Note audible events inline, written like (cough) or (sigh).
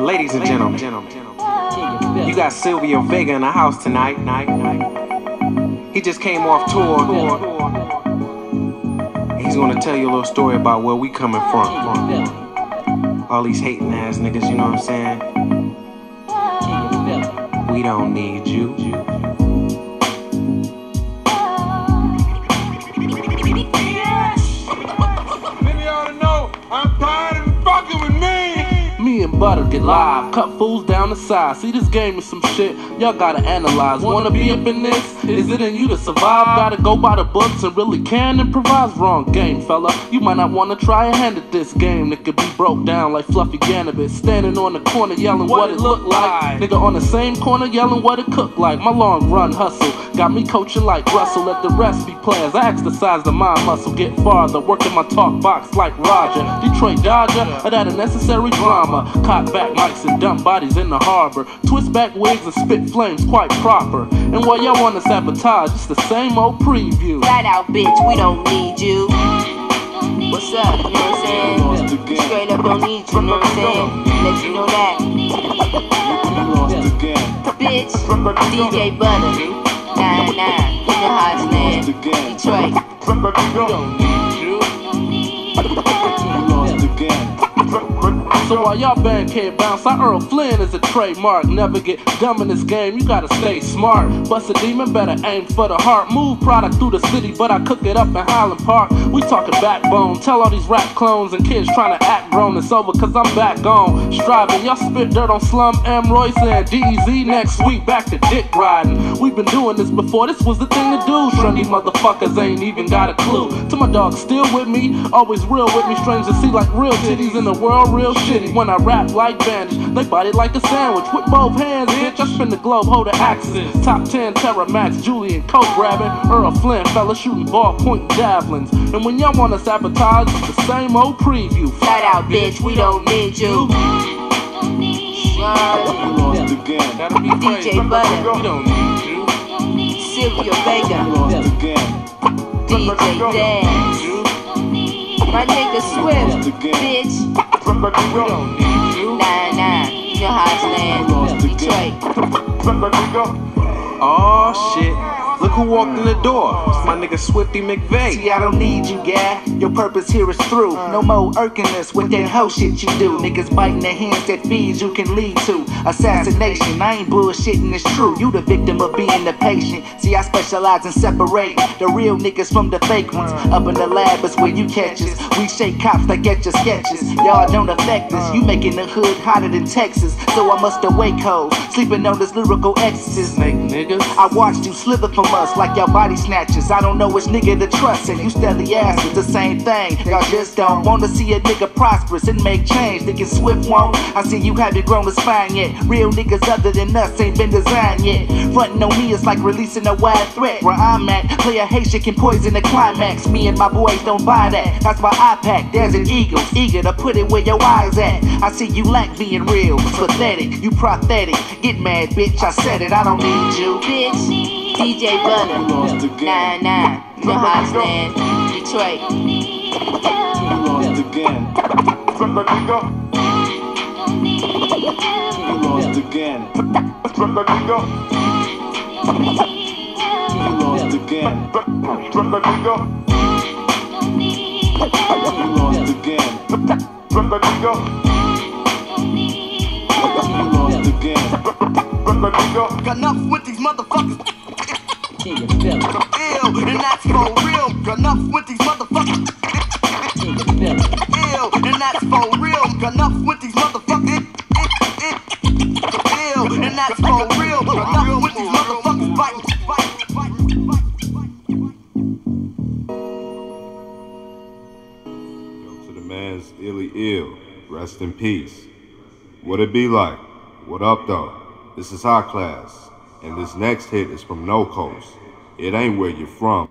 Ladies and gentlemen, you got Silvio Vega in the house tonight. He just came off tour. He's gonna tell you a little story about where we coming from. All these hating ass niggas, you know what I'm saying? We don't need you. Butter, get live. Cut fools down the side. See, this game is some shit y'all gotta analyze. Wanna be up in this? Is it in you to survive? Gotta go by the books and really can improvise. Wrong game, fella. You might not wanna try a hand at this game that could be broke down like fluffy cannabis. Standing on the corner yelling what it look like. Nigga on the same corner yelling what it cook like. My long run hustle got me coaching like Russell. Let the rest be plans. I exercise the mind muscle, get farther. Working my talk box like Roger. Detroit Dodger, or that necessary drama. Cop back mics and dump bodies in the harbor. Twist back wigs and spit flames quite proper. And while y'all wanna sabotage, it's the same old preview. Flat out, bitch, we don't need you. What's up? You know what I'm saying? Straight up don't need you, you know what I'm saying? Let you know that. Bitch, DJ Butter. Nah, nah, you know how it's land. Detroit. Don't need you. (laughs) So while y'all band can't bounce, I Errol Flynn is a trademark. Never get dumb in this game, you gotta stay smart. Bust a demon, better aim for the heart. Move product through the city, but I cook it up in Highland Park. We talking backbone. Tell all these rap clones and kids trying to act grown. It's over, cause I'm back on. Striving, y'all spit dirt on Slum, M. Royce, and DZ next week. Back to dick riding. We've been doing this before, this was the thing to do. Trendy motherfuckers ain't even got a clue. To my dog, still with me, always real with me. Strange to see like real titties in the world, real shit when I rap like bandage. They bite it like a sandwich with both hands, bitch. I spin the globe, hold the axis. Top 10 Terra Max, Julian, coke grabbing. Errol Flynn, fella shooting ballpoint javelins. And when y'all wanna sabotage, it's the same old preview. Flat out, bitch, we don't need you. Lost again. That'll be DJ Butter. We don't need you. Silvio Vega. Lost again. DJ Dance. My nigga Swift, bitch. We don't. Nah, nah, you know how it's land. Detroit. Oh shit. Look who walked in the door. It's my nigga Swifty McVay. See, I don't need you, guy. Your purpose here is through. No more irkiness with that hoe shit you do. Niggas biting the hands that feeds you can lead to assassination. I ain't bullshitting, it's true. You the victim of being the patient. See, I specialize in separating the real niggas from the fake ones. Up in the lab is where you catch us. We shake cops that get your sketches. Y'all don't affect us. You making the hood hotter than Texas. So I must awake hoes. Sleeping on this lyrical exorcist. Snake niggas. I watched you slither from us like y'all body snatchers. I don't know which nigga to trust, and you steady asses the same thing. Y'all just don't wanna see a nigga prosperous and make change. Thinking Swift won't. I see you haven't grown a spine yet. Real niggas other than us ain't been designed yet. Frontin' on me is like releasing a wide threat. Where I'm at, player Haitian can poison the climax. Me and my boys don't buy that. That's why I pack. There's an eagle, eager to put it where your eyes at. I see you lack being real, pathetic. You prosthetic. Get mad, bitch. I said it. I don't need you, bitch. DJ Butter. You know how I stand. Detroit. Lost again. Lost again. Lost again. Lost again. Lost again. Got enough with these motherfuckers. Ill, and that's for real. Enough with these motherfuckers. Ill, and that's for real. Enough with these motherfuckers. Ill, and that's for real. Enough with these motherfuckers fighting. To the man's illy ill. Rest in peace. What it be like? What up though? This is high class. And this next hit is from No Coast. It ain't where you're from.